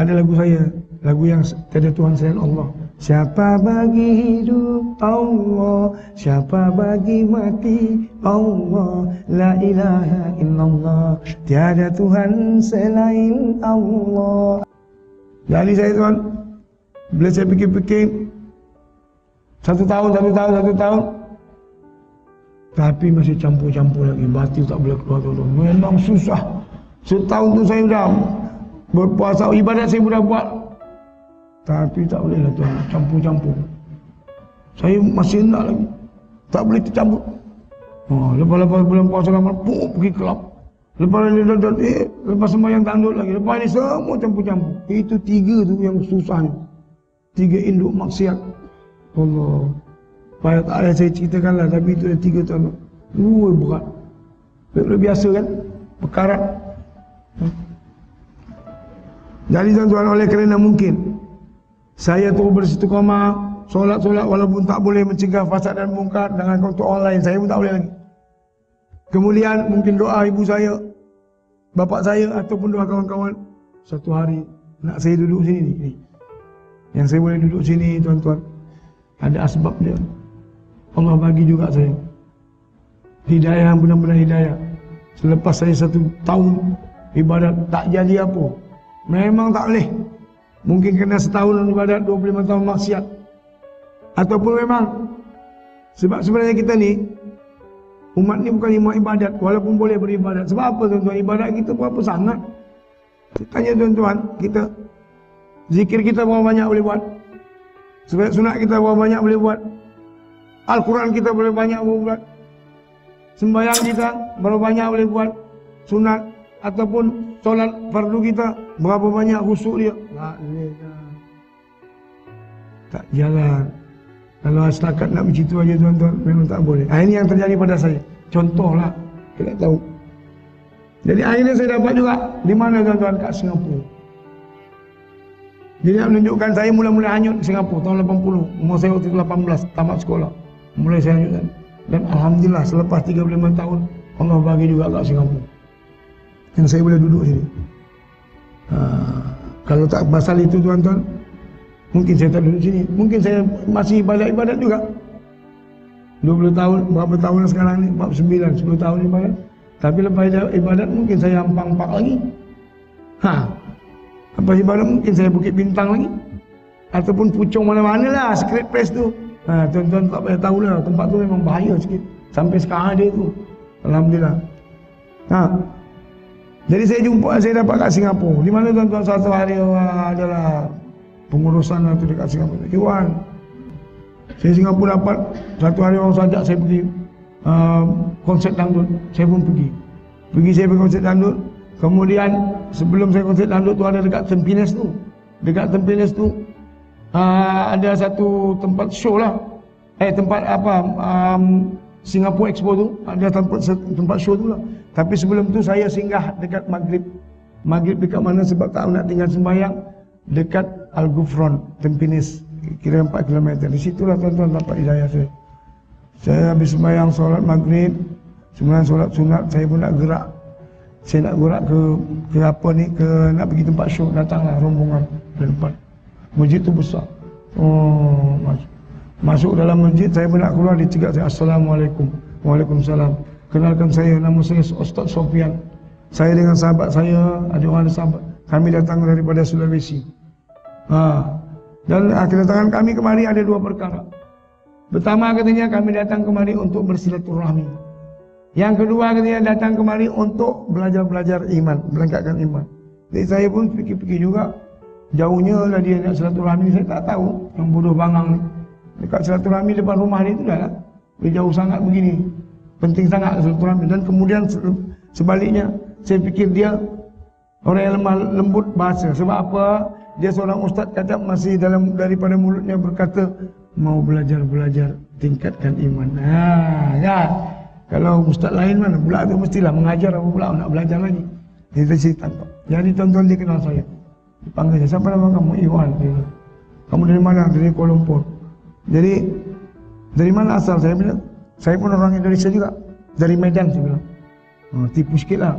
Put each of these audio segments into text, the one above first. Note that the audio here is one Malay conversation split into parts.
ada lagu saya, lagu yang tiada Tuhan selain Allah. Siapa bagi hidup Allah, siapa bagi mati Allah, la ilaha illallah, tiada Tuhan selain Allah. Jadi saya tuan, bila saya fikir-fikir, satu tahun, satu tahun, satu tahun, tapi masih campur-campur lagi, batin tak boleh keluar tuan. Memang susah. Setahun tu saya dah berpuasa ibadat saya sudah buat. Tapi tak boleh lah tuan campur-campur. Saya masih nak lagi. Tak boleh tercampur oh, lepas-lepas bulan puasa lama puk pergi kelab lepas ni dah, dah, eh, lepas sembahyang tanduk lagi. Lepas ni semua campur-campur. Itu tiga tu yang susah ni. Tiga induk maksiat. Allah. Baik tak ada saya ceritakan lah Tapi itu ada tiga tahun Luar berat. Lebih biasa kan? Perkarat jadi tuan-tuan oleh kerana mungkin saya tu koma solat-solat walaupun tak boleh mencegah fasad dan mungkar dengan kontor online saya pun tak boleh lagi. Kemudian mungkin doa ibu saya, bapa saya ataupun doa kawan-kawan satu hari nak saya duduk sini ni. Yang saya boleh duduk sini tuan-tuan ada asbab dia. Allah bagi juga saya hidayah benar-benar hidayah. Selepas saya satu tahun ibadat tak jadi apa. Memang tak boleh. Mungkin kena setahun ibadat 25 tahun maksiat. Ataupun memang sebab sebenarnya kita ni umat ni bukan umat ibadat walaupun boleh beribadat. Sebab apa tuan-tuan? Ibadat kita berapa sangat? Tanya tuan-tuan, kita zikir kita berapa banyak boleh buat? Sebab sunat kita berapa banyak boleh buat? Al-Quran kita boleh banyak boleh buat? Sembayang kita berapa banyak boleh buat? Sunat ataupun solat fardu kita berapa banyak khusuk dia? Tak boleh tak jalan. Kalau setakat nak begitu aja tuan-tuan memang tak boleh. Ah, ini yang terjadi pada saya. Contohlah kita tahu. Jadi akhirnya saya dapat juga. Di mana tuan-tuan? Kat Singapura. Jadi nak menunjukkan saya mula-mula hanyut di Singapura tahun 80 umur saya waktu itu 18 tamat sekolah. Mulai saya hanyut dan Alhamdulillah selepas 35 tahun Allah bagi juga kat Singapura yang saya boleh duduk sini. Ha, kalau tak pasal itu tuan-tuan, mungkin saya tak duduk sini. Mungkin saya masih ibadat-ibadat juga. 20 tahun, berapa tahun sekarang ni? 49, 10 tahun ibadat. Tapi lepas ibadat mungkin saya ampang pak lagi. Ha. Lepas ibadat mungkin saya bukit bintang lagi. Ataupun pucung mana-mana lah secret place tu. Ha, tuan-tuan tak payah tahu lah. Tempat tu memang bahaya sikit. Sampai sekarang ada tu. Alhamdulillah. Ha. Jadi saya jumpa, saya dapat kat Singapura. Di mana tuan-tuan satu hari adalah pengurusan itu dekat Singapura. Iwan, saya Singapura dapat satu hari orang sajak saya pergi uh, konsert dangdut. Saya pun pergi. Pergi saya pergi konsert dangdut. Kemudian sebelum saya konsert dangdut tu ada dekat Tempines tu. Dekat Tempines tu uh, ada satu tempat show lah. Eh tempat apa? Um, Singapura Expo tu ada tempat tempat show tu lah. Tapi sebelum tu saya singgah dekat Maghrib. Maghrib dekat mana sebab tak nak tinggal sembahyang dekat Al Gufron, Tempinis, kira 4 km. Di situlah tuan-tuan dapat hidayah saya. Saya habis sembahyang solat Maghrib, sembahyang solat sunat, saya pun nak gerak. Saya nak gerak ke ke apa ni ke nak pergi tempat show datanglah rombongan dari depan. Masjid tu besar. Oh, masuk. Masuk dalam masjid saya pun nak keluar dicegah saya Assalamualaikum. Waalaikumsalam. Kenalkan saya, nama saya Ustaz Sofian. Saya dengan sahabat saya, ada orang ada sahabat. Kami datang daripada Sulawesi. Ha. Dan kedatangan kami kemari ada dua perkara. Pertama katanya kami datang kemari untuk bersilaturahmi. Yang kedua katanya datang kemari untuk belajar-belajar iman, melengkapkan iman. Jadi saya pun fikir-fikir juga, jauhnya lah dia nak silaturahmi, saya tak tahu. Yang bodoh bangang ni. Dekat silaturahmi depan rumah ni tu dah lah. Dia jauh sangat begini penting sangat silaturahmi dan kemudian sebaliknya saya fikir dia orang yang lemah lembut bahasa. Sebab apa? Dia seorang ustaz kata masih dalam daripada mulutnya berkata mau belajar belajar tingkatkan iman. Ha kan kalau ustaz lain mana pula tu mestilah mengajar apa pula nak belajar lagi. Jadi saya tanya jadi tuan-tuan dia kenal saya. Dipanggil saya siapa nama kamu? Iwan. Kamu dari mana? Dari Kuala Lumpur. Jadi dari mana asal saya bilang saya pun orang Indonesia juga. Dari Medan saya bilang. Oh, tipu sikit lah.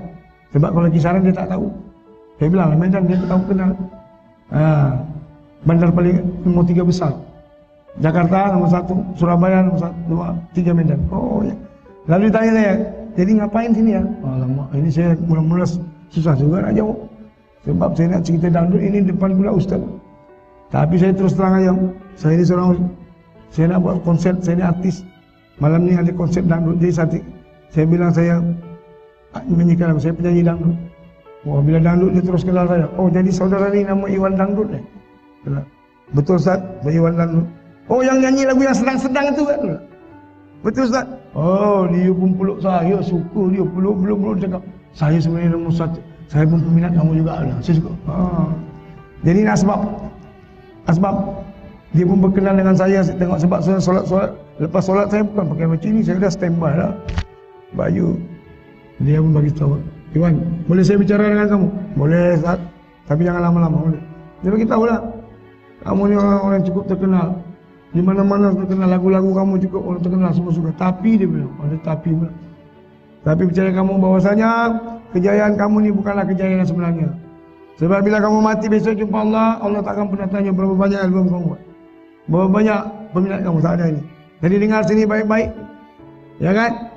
Sebab kalau kisaran dia tak tahu. Saya bilang Medan dia tahu kenal. Ha. Bandar paling nombor tiga besar. Jakarta nombor satu, Surabaya nombor satu, dua, tiga Medan. Oh ya. Lalu ditanya saya, jadi ngapain sini ya? Alamak, ini saya mula-mula susah juga nak jawab. Sebab saya nak cerita dangdut ini depan pula ustaz. Tapi saya terus terang aja, saya ini seorang saya nak buat konsep, saya ini artis. Malam ni ada konsep dangdut. Jadi saat saya bilang saya menyanyikan saya penyanyi dangdut. Wah, bila dangdut dia terus kenal saya. Oh, jadi saudara ni nama Iwan Dangdut eh? Betul Ustaz, Iwan Dangdut. Oh, yang nyanyi lagu yang sedang-sedang itu kan? Betul Ustaz? Oh, dia pun peluk saya, suka dia peluk, peluk, peluk, cakap. Saya sebenarnya nombor satu. Saya pun peminat kamu juga lah. Saya suka. Ha. Jadi nak sebab sebab dia pun berkenan dengan saya saya tengok sebab saya solat solat lepas solat saya bukan pakai macam ni saya dah standby lah. Baju dia pun bagi tahu Iwan boleh saya bicara dengan kamu? Boleh Ustaz. Tapi jangan lama-lama boleh. Dia bagi tahu lah kamu ni orang, orang cukup terkenal. Di mana-mana terkenal lagu-lagu kamu cukup orang terkenal semua suka. Tapi dia bilang ada tapi pula. Tapi percaya kamu bahwasanya kejayaan kamu ni bukanlah kejayaan yang sebenarnya. Sebab bila kamu mati besok jumpa Allah Allah tak akan pernah tanya berapa banyak album kamu buat. Berapa banyak peminat kamu tak ada ini. Jadi dengar sini baik-baik. Ya kan?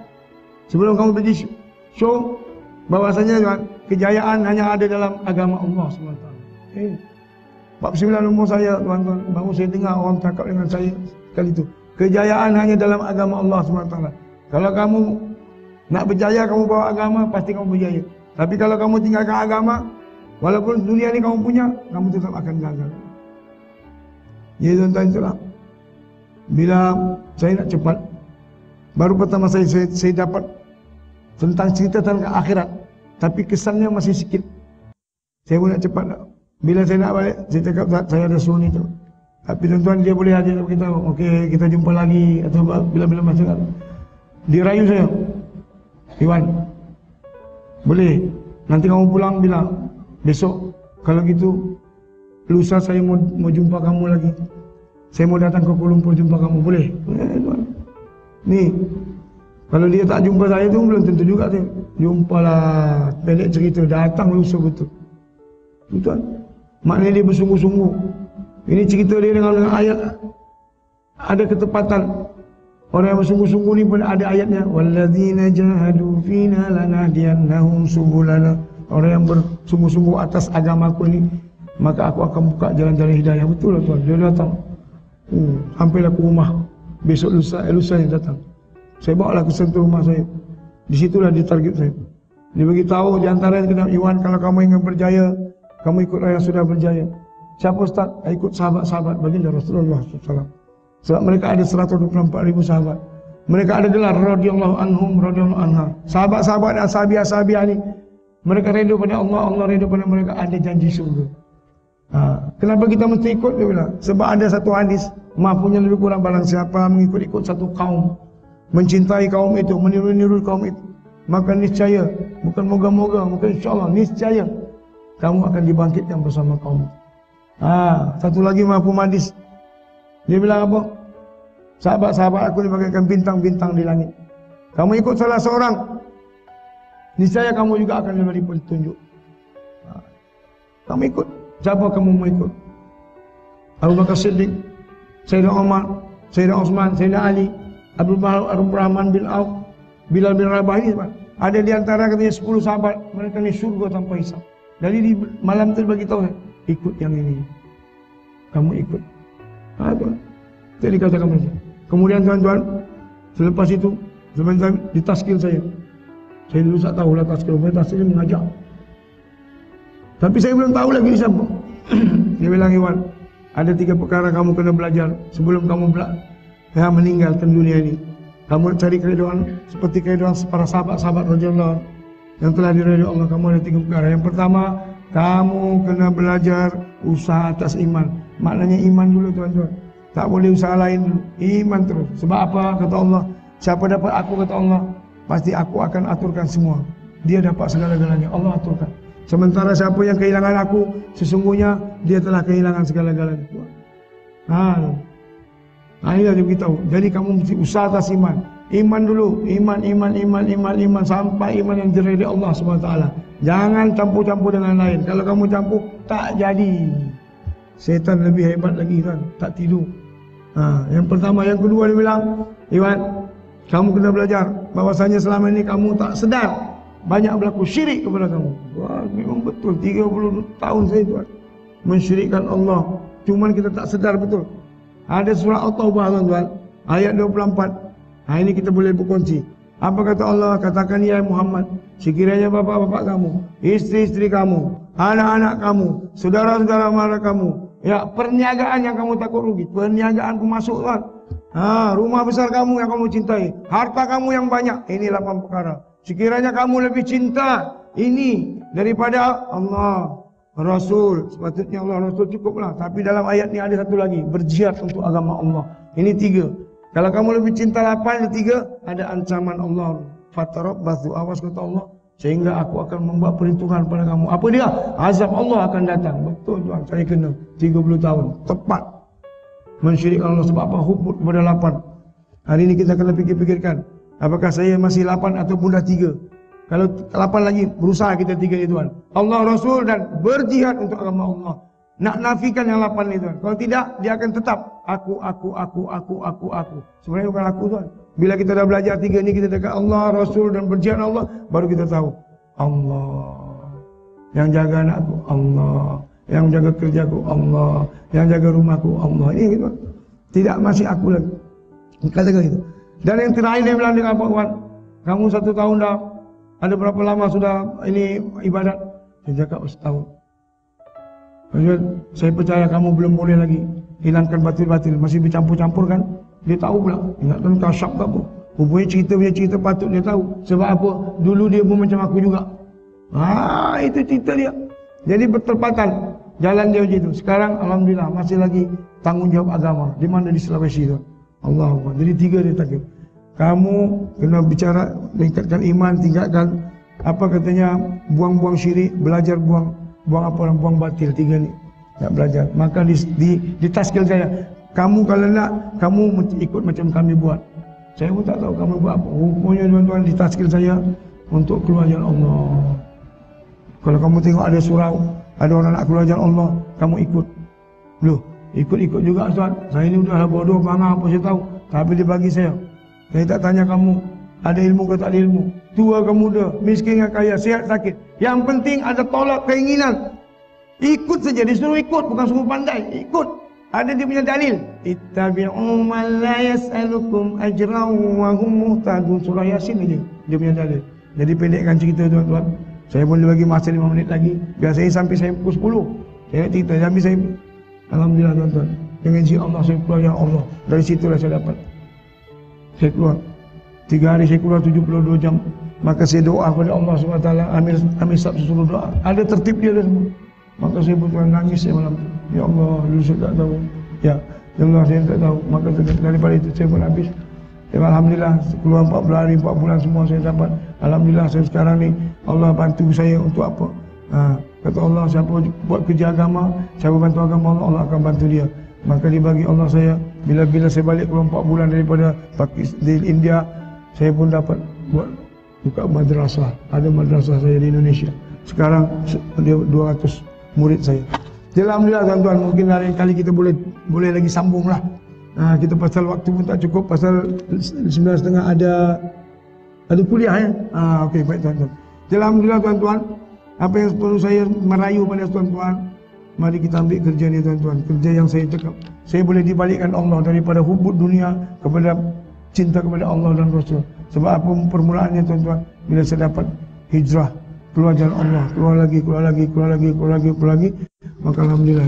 Sebelum kamu pergi show, bahwasanya kan, kejayaan hanya ada dalam agama Allah SWT. Eh. Bab 9 umur saya, tuan-tuan, baru saya dengar orang cakap dengan saya kali itu. Kejayaan hanya dalam agama Allah SWT. Kalau kamu nak berjaya, kamu bawa agama, pasti kamu berjaya. Tapi kalau kamu tinggalkan agama, walaupun dunia ini kamu punya, kamu tetap akan gagal. Ya tuan-tuan itulah. Bila saya nak cepat, baru pertama saya, saya, saya dapat tentang cerita tentang akhirat. Tapi kesannya masih sikit. Saya pun nak cepat. Bila saya nak balik, saya cakap saya ada sunni tu. Tapi tuan-tuan dia boleh hadir dan beritahu, okey kita jumpa lagi atau bila-bila masa kan. Dia rayu saya. Iwan, boleh. Nanti kamu pulang bila? Besok. Kalau gitu, Lusa saya mau, mau jumpa kamu lagi. Saya mau datang ke Kuala Lumpur jumpa kamu. Boleh? Eh, Ni. Kalau dia tak jumpa saya tu belum tentu juga tu. Jumpalah. Pendek cerita. Datang lusa betul. Tuan. Maknanya dia bersungguh-sungguh. Ini cerita dia dengan, ayat. Ada ketepatan. Orang yang bersungguh-sungguh ni pun ada ayatnya. Walladzina jahadu fina lanahdiyannahum subulana. Orang yang bersungguh-sungguh atas agamaku ni maka aku akan buka jalan-jalan hidayah betul lah tuan dia datang hmm, hampirlah ke rumah. Besok lusa eh, lusa yang datang. Saya bawa lah ke sentuh rumah saya. Di situlah dia target saya. Dia beritahu di antara yang kena Iwan kalau kamu ingin berjaya kamu ikutlah yang sudah berjaya. Siapa Ustaz? ikut sahabat-sahabat baginda Rasulullah SAW sebab mereka ada 124 ribu sahabat. Mereka ada gelar radhiyallahu anhum radhiyallahu anha. Sahabat-sahabat dan sahabiah-sahabiah ni mereka rindu pada Allah Allah rindu pada mereka. Ada janji surga Ha. Kenapa kita mesti ikut dia bilang? Sebab ada satu hadis, maaf punya lebih kurang barang siapa mengikut-ikut satu kaum, mencintai kaum itu, meniru-niru kaum itu, maka niscaya, bukan moga-moga, bukan insyaAllah, niscaya, kamu akan dibangkitkan bersama kaum. Ha. Satu lagi maaf hadis, dia bilang apa? Sahabat-sahabat aku dibagaikan bintang-bintang di langit. Kamu ikut salah seorang, niscaya kamu juga akan diberi petunjuk. Ha. Kamu ikut. Siapa kamu mau ikut? Abu Bakar Siddiq, Sayyidina Umar, Sayyidina Osman, Sayyidina Ali, Abu Rahman bin Auf, Bilal bin Rabah ini ada di antara katanya 10 sahabat mereka ni surga tanpa hisap. Jadi di malam tu bagi tahu ikut yang ini. Kamu ikut. Apa? Jadi katakan mereka. Kemudian tuan-tuan, selepas itu sebentar ditaskil saya. Saya dulu tak tahu lah taskil. Mereka taskil mengajak. Tapi saya belum tahu lagi siapa. Dia bilang Iwan, ada tiga perkara kamu kena belajar sebelum kamu bela ya, meninggalkan dunia ini. Kamu cari keridhaan seperti keridhaan para sahabat-sahabat Rasulullah yang telah diridhoi Allah. Kamu ada tiga perkara. Yang pertama, kamu kena belajar usaha atas iman. Maknanya iman dulu tuan-tuan. Tak boleh usaha lain dulu. Iman terus. Sebab apa? Kata Allah. Siapa dapat aku kata Allah, pasti aku akan aturkan semua. Dia dapat segala-galanya. Allah aturkan. Sementara siapa yang kehilangan aku, sesungguhnya dia telah kehilangan segala-galanya. Ha. Nah, ini dia beritahu. Jadi kamu mesti usaha atas iman. Iman dulu. Iman, iman, iman, iman, iman. Sampai iman yang diridai Allah SWT. Jangan campur-campur dengan lain. Kalau kamu campur, tak jadi. Setan lebih hebat lagi tuan. Tak tidur. Ha, yang pertama, yang kedua dia bilang, Iwan, kamu kena belajar bahwasanya selama ini kamu tak sedar banyak berlaku syirik kepada kamu. Wah, memang betul 30 tahun saya tuan mensyirikkan Allah. Cuma kita tak sedar betul. Ada surah At-Taubah tuan-tuan, ayat 24. Ha, ini kita boleh berkunci. Apa kata Allah? Katakan ya Muhammad, sekiranya bapak-bapak kamu, istri-istri kamu, anak-anak kamu, saudara-saudara mara kamu, ya perniagaan yang kamu takut rugi, perniagaan ku masuk tuan. Ha, rumah besar kamu yang kamu cintai, harta kamu yang banyak, ini lapan perkara. Sekiranya kamu lebih cinta ini daripada Allah, Rasul, sepatutnya Allah Rasul cukuplah. Tapi dalam ayat ini ada satu lagi, berjihad untuk agama Allah. Ini tiga. Kalau kamu lebih cinta lapan, yang tiga, ada ancaman Allah. Fatarab basu awas kata Allah. Sehingga aku akan membuat perhitungan pada kamu. Apa dia? Azab Allah akan datang. Betul tuan, saya kena 30 tahun. Tepat. Mensyirikkan Allah sebab apa? Hubut kepada lapan. Hari ini kita kena fikir-fikirkan. Apakah saya masih lapan ataupun dah tiga? Kalau lapan lagi, berusaha kita tiga ni tuan. Allah Rasul dan berjihad untuk agama Allah. Nak nafikan yang lapan ni tuan. Kalau tidak, dia akan tetap aku, aku, aku, aku, aku, aku. Sebenarnya bukan aku tuan. Bila kita dah belajar tiga ni, kita dekat Allah, Rasul dan berjihad Allah, baru kita tahu. Allah. Yang jaga anakku, Allah. Yang jaga kerjaku, Allah. Yang jaga rumahku, Allah. Ini gitu. Tidak masih aku lagi. Katakan itu. Dan yang terakhir dia bilang dengan Pak Wan, kamu satu tahun dah, ada berapa lama sudah ini ibadat? Dia cakap setahun. Maksud, saya percaya kamu belum boleh lagi hilangkan batil-batil. Masih bercampur-campur kan? Dia tahu pula. Ingatkan kasyap ke apa? Rupanya cerita punya cerita patut dia tahu. Sebab apa? Dulu dia pun macam aku juga. Ah, itu cerita dia. Jadi bertepatan jalan dia macam itu. Sekarang Alhamdulillah masih lagi tanggungjawab agama. Di mana di Sulawesi itu. Allah Jadi tiga dia takut. Kamu kena bicara, tingkatkan iman, tingkatkan apa katanya, buang-buang syirik, belajar buang buang apa buang batil tiga ni. Nak belajar. Maka di di, di taskil saya kamu kalau nak kamu ikut macam kami buat. Saya pun tak tahu kamu buat apa. Rupanya tuan-tuan di taskil saya untuk keluar jalan Allah. Kalau kamu tengok ada surau ada orang nak keluar jalan Allah kamu ikut. Loh ikut-ikut juga Ustaz. Saya ni sudah bodoh bangga apa saya tahu. Tapi dia bagi saya saya tak tanya kamu ada ilmu ke tak ada ilmu tua ke muda miskin ke kaya sihat sakit yang penting ada tolak keinginan. Ikut saja disuruh ikut bukan suruh pandai. Ikut. Ada dia punya dalil. Ittabi'u man la yas'alukum ajran wa hum muhtadun. Surah Yasin aja dia punya dalil. Jadi pendekkan cerita tuan-tuan. Saya boleh bagi masa 5 minit lagi. Biasanya sampai saya pukul 10. Saya nak cerita sampai saya Alhamdulillah tuan-tuan. Dengan izin Allah saya keluar ya Allah. Dari situlah saya dapat. Saya keluar. Tiga hari saya keluar 72 jam. Maka saya doa kepada Allah SWT Amir, Amir Sabtu suruh doa. Ada tertib dia dah semua. Maka saya betul nangis saya malam Ya Allah, dulu saya tak tahu. Ya, Ya Allah, saya tak tahu. Maka daripada itu saya pun habis. Ya, Alhamdulillah, keluar 14 hari, 4 bulan semua saya dapat. Alhamdulillah, saya sekarang ni Allah bantu saya untuk apa? Ha, Kata Allah, siapa buat kerja agama Siapa bantu agama Allah, Allah akan bantu dia. Maka dibagi Allah saya Bila-bila saya balik keluar 4 bulan daripada Pakistan, di India Saya pun dapat buat buka madrasah. Ada madrasah saya di Indonesia. Sekarang dia 200 murid saya. Jadi Alhamdulillah tuan-tuan, mungkin lain kali kita boleh boleh lagi sambung lah. Nah, kita pasal waktu pun tak cukup, pasal 9.30 ada ada kuliah ya. Ah, Okey, baik tuan-tuan. Jadi Alhamdulillah tuan-tuan, apa yang perlu saya merayu pada tuan-tuan, mari kita ambil kerja ni tuan-tuan. Kerja yang saya cakap. Saya boleh dibalikkan Allah daripada hubud dunia kepada cinta kepada Allah dan Rasul. Sebab apa permulaannya tuan-tuan? Bila saya dapat hijrah keluar jalan Allah, keluar lagi, keluar lagi, keluar lagi, keluar lagi, keluar lagi, maka alhamdulillah